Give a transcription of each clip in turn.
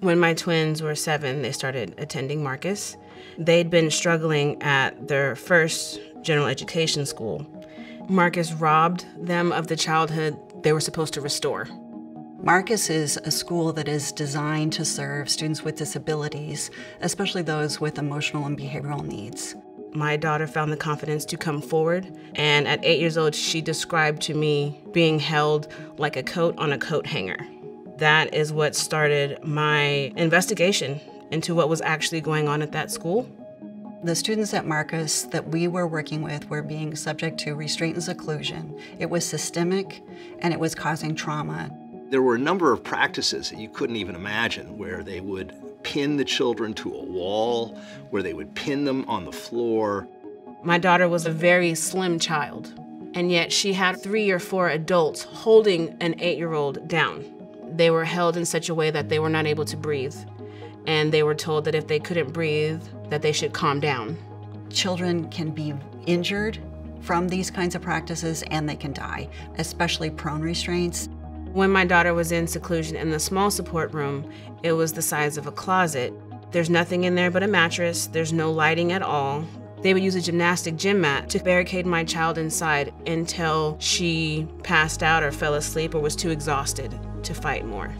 When my twins were seven, they started attending Marchus. They'd been struggling at their first general education school. Marchus robbed them of the childhood they were supposed to restore. Marchus is a school that is designed to serve students with disabilities, especially those with emotional and behavioral needs. My daughter found the confidence to come forward, and at eight years old, she described to me being held like a coat on a coat hanger. That is what started my investigation into what was actually going on at that school. The students at Marchus that we were working with were being subject to restraint and seclusion. It was systemic and it was causing trauma. There were a number of practices that you couldn't even imagine where they would pin the children to a wall, where they would pin them on the floor. My daughter was a very slim child, and yet she had three or four adults holding an eight year old down. They were held in such a way that they were not able to breathe, and they were told that if they couldn't breathe, that they should calm down. Children can be injured from these kinds of practices and they can die, especially prone restraints. When my daughter was in seclusion in the small support room, it was the size of a closet. There's nothing in there but a mattress, there's no lighting at all. They would use a gymnastic gym mat to barricade my child inside until she passed out or fell asleep or was too exhausted to fight more.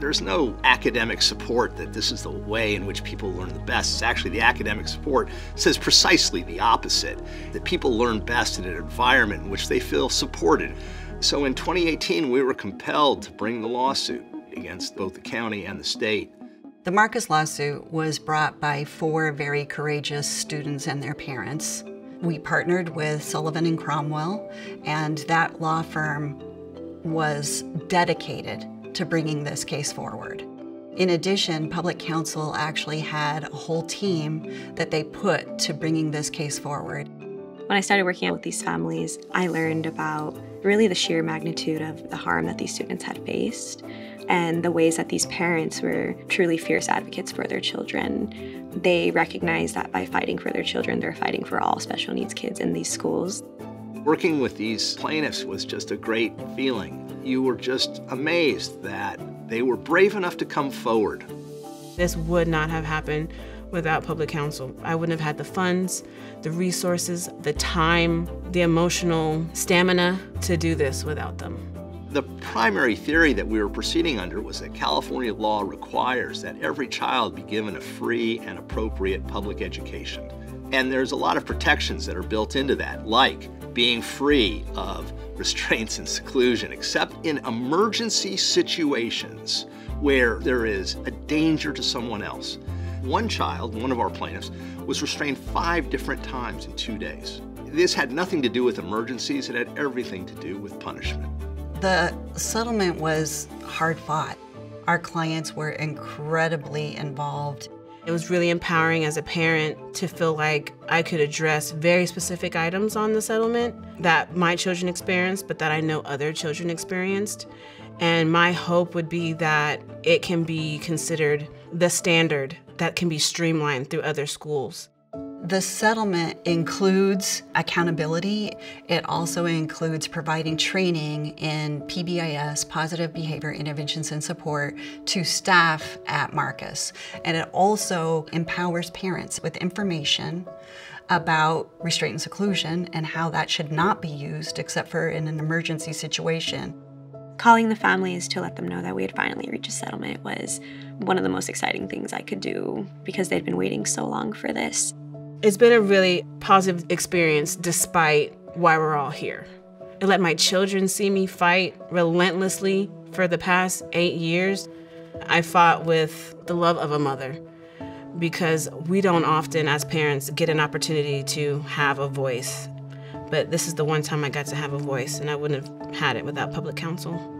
There's no academic support that this is the way in which people learn the best. It's actually the academic support says precisely the opposite, that people learn best in an environment in which they feel supported. So in 2018, we were compelled to bring the lawsuit against both the county and the state. The Marchus lawsuit was brought by four very courageous students and their parents. We partnered with Sullivan and Cromwell, and that law firm was dedicated to bringing this case forward. In addition, Public Counsel actually had a whole team that they put to bringing this case forward. When I started working out with these families, I learned about really the sheer magnitude of the harm that these students had faced and the ways that these parents were truly fierce advocates for their children. They recognized that by fighting for their children, they're fighting for all special needs kids in these schools. Working with these plaintiffs was just a great feeling. You were just amazed that they were brave enough to come forward. This would not have happened without public counsel. I wouldn't have had the funds, the resources, the time, the emotional stamina to do this without them. The primary theory that we were proceeding under was that California law requires that every child be given a free and appropriate public education. And there's a lot of protections that are built into that, like being free of restraints and seclusion, except in emergency situations where there is a danger to someone else. One child, one of our plaintiffs, was restrained five different times in two days. This had nothing to do with emergencies, it had everything to do with punishment. The settlement was hard fought. Our clients were incredibly involved. It was really empowering as a parent to feel like I could address very specific items on the settlement that my children experienced, but that I know other children experienced. And my hope would be that it can be considered the standard that can be streamlined through other schools. The settlement includes accountability. It also includes providing training in PBIS, positive behavior interventions and support, to staff at Marchus. And it also empowers parents with information about restraint and seclusion and how that should not be used except for in an emergency situation. Calling the families to let them know that we had finally reached a settlement was one of the most exciting things I could do because they'd been waiting so long for this. It's been a really positive experience despite why we're all here. It let my children see me fight relentlessly for the past eight years. I fought with the love of a mother because we don't often, as parents, get an opportunity to have a voice but this is the one time I got to have a voice, and I wouldn't have had it without public counsel.